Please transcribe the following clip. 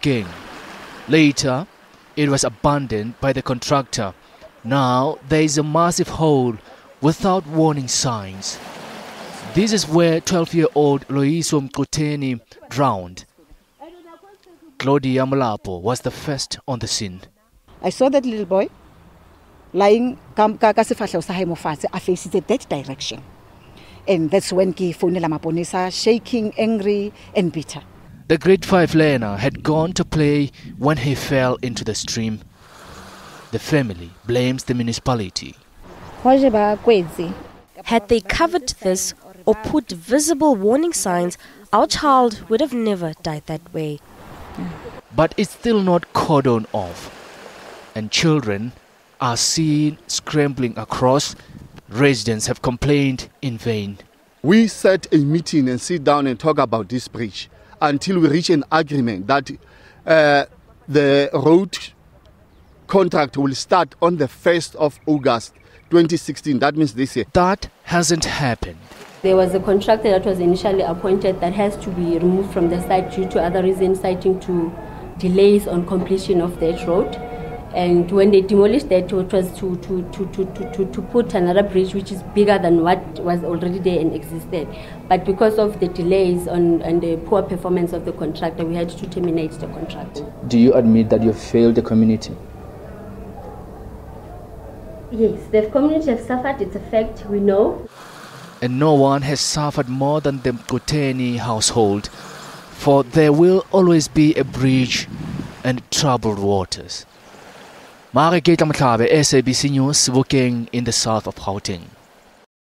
King. Later, it was abandoned by the contractor. Now there is a massive hole without warning signs. This is where 12-year-old Loiso Mkuteni drowned. Claudia Malapo was the first on the scene. I saw that little boy lying a facisitse that direction. And that's when ke founela maponesa shaking, angry and bitter. The grade 5 learner had gone to play when he fell into the stream. The family blames the municipality. Had they covered this or put visible warning signs, our child would have never died that way. But it's still not cordoned off, and children are seen scrambling across. Residents have complained in vain. We set a meeting and sit down and talk about this bridge until we reach an agreement that uh, the road contract will start on the 1st of August 2016. That means this year. That hasn't happened. There was a contractor that was initially appointed that has to be removed from the site due to other reasons, citing to delays on completion of that road. And when they demolished that, it was to, to, to, to, to, to, to put another bridge which is bigger than what was already there and existed. But because of the delays on, and the poor performance of the contractor, we had to terminate the contract. Do you admit that you failed the community? Yes, the community has suffered, it's a fact, we know. And no one has suffered more than the Mkuteni household, for there will always be a bridge and troubled waters. Mareketa Mohlabe, SABC News, working in the south of Gauteng.